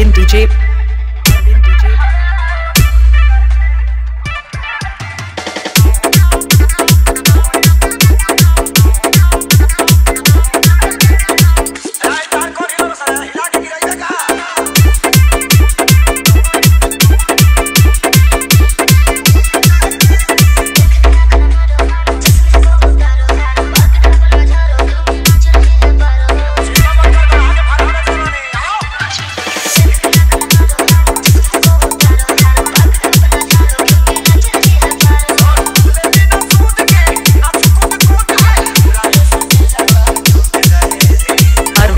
been DJ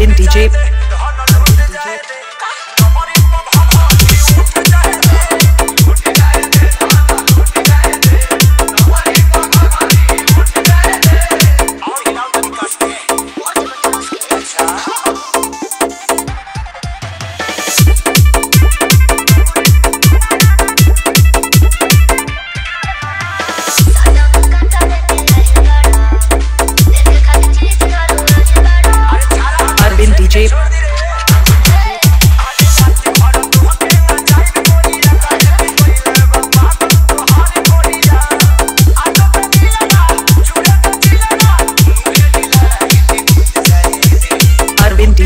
been DJ रे Arvind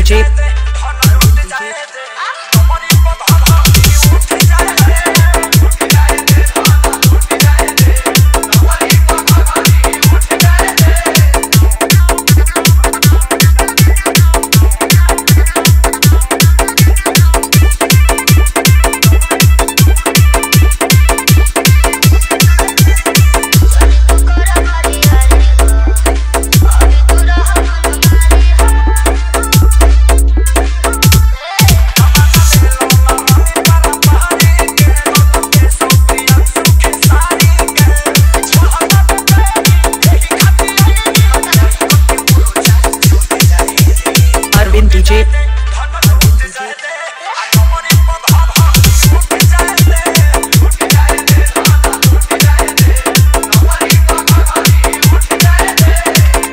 Robin DJ.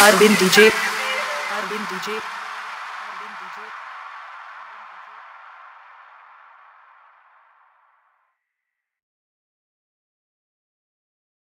Arvin DJ. Arvin DJ. Arvin DJ.